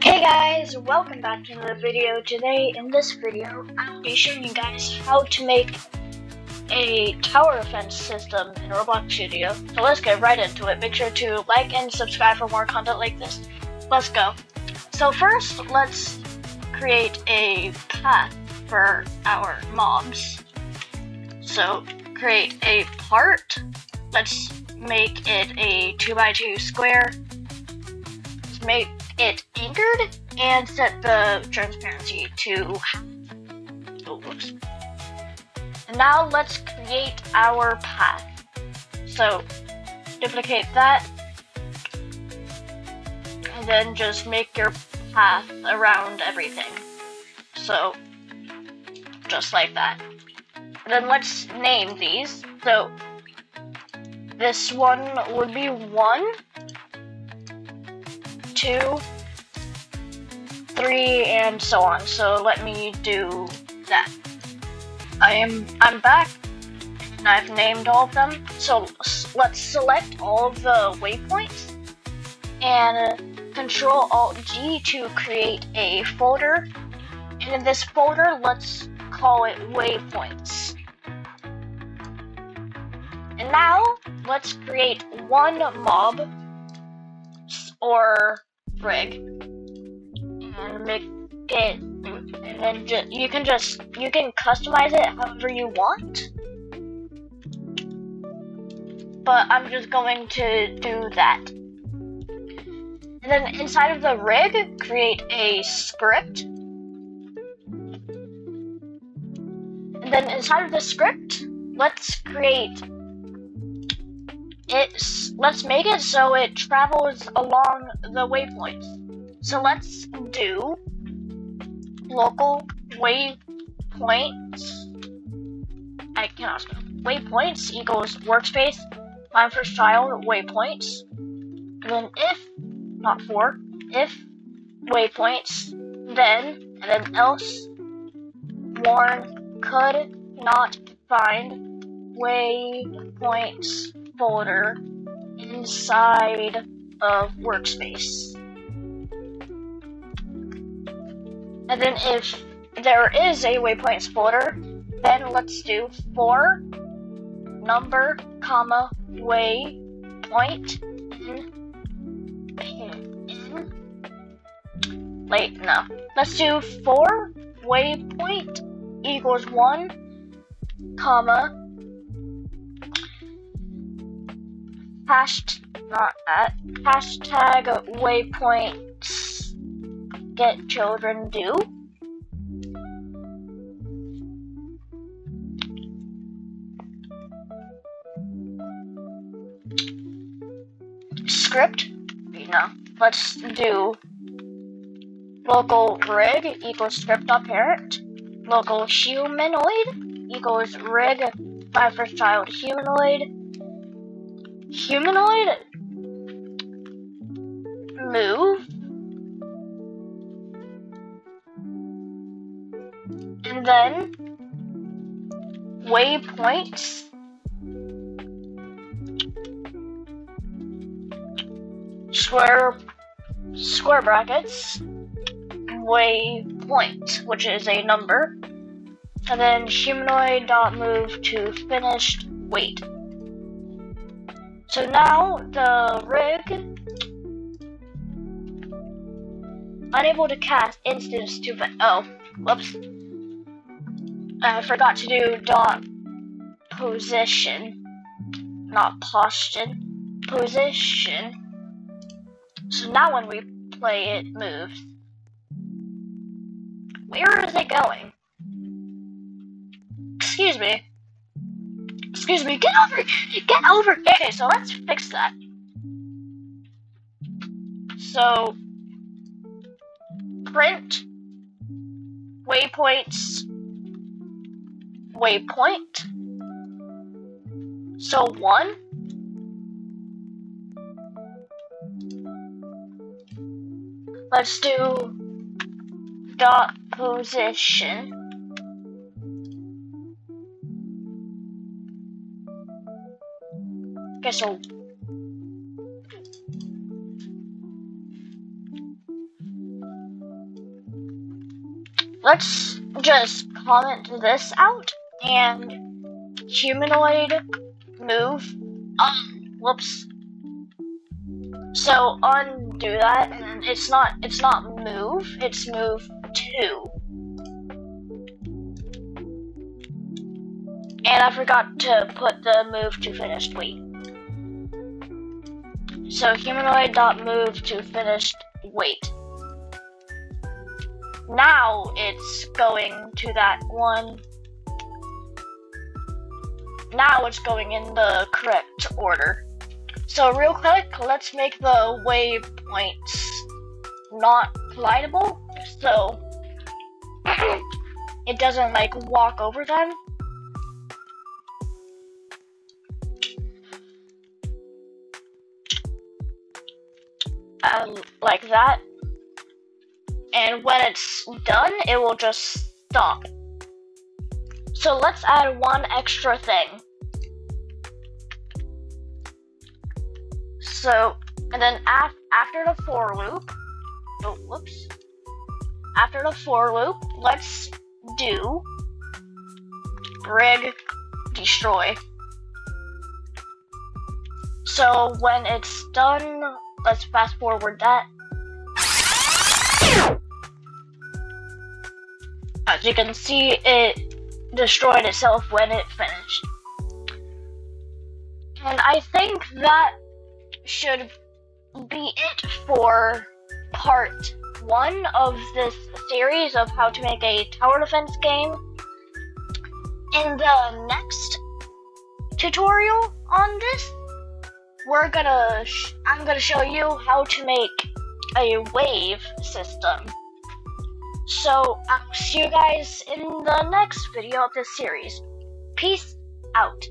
Hey guys, welcome back to another video. Today, in this video, I will be showing you guys how to make a tower defense system in Roblox Studio. So let's get right into it. Make sure to like and subscribe for more content like this. Let's go. So first, let's create a path for our mobs. So create a part. Let's make it a 2x2 square. Let's make it anchored and set the transparency to whoops. And now let's create our path. So duplicate that and then just make your path around everything. So just like that. Then let's name these. So this one would be one two, three, and so on. So let me do that. I am I'm back. And I've named all of them. So let's select all of the waypoints and Control Alt G to create a folder. And in this folder, let's call it waypoints. And now let's create one mob or rig and make it and then ju you can just you can customize it however you want. But I'm just going to do that. And then inside of the rig create a script. And then inside of the script let's create it's let's make it so it travels along the waypoints. So let's do local waypoints. I cannot spell. Waypoints equals workspace find first child waypoints. And then if not for if waypoints then and then else warn could not find waypoints folder inside of workspace. And then if there is a waypoints folder, then let's do for number, comma, waypoint in, in, wait, no. Let's do for waypoint equals one, comma, Hasht not at hashtag waypoints get children do. Script, no. Let's do local rig equals script.parent. Local humanoid equals rig by first child humanoid humanoid move? And then waypoints? Square square brackets. Waypoint which is a number. And then humanoid dot move to finished wait so now the rig unable to cast instance to oh whoops. I forgot to do dot position not postion position. So now when we play it moves where is it going? Excuse me Excuse me, get over, get over. Okay, so let's fix that. So, print waypoints waypoint. So one. Let's do dot position. So let's just comment this out and humanoid move. Um, whoops. So undo that, and it's not it's not move, it's move to. And I forgot to put the move to finished. Wait. So humanoid dot move to finished. Wait. Now it's going to that one. Now it's going in the correct order. So real quick, let's make the waypoints not collidable, so it doesn't like walk over them. Um, like that. And when it's done, it will just stop. So let's add one extra thing. So, and then af after the for loop, oh, whoops. After the for loop, let's do brig destroy. So when it's done, let's fast forward that. As you can see, it destroyed itself when it finished. And I think that should be it for part one of this series of how to make a tower defense game. In the next tutorial on this, we're gonna I'm gonna show you how to make a wave system. So I'll see you guys in the next video of this series. Peace out.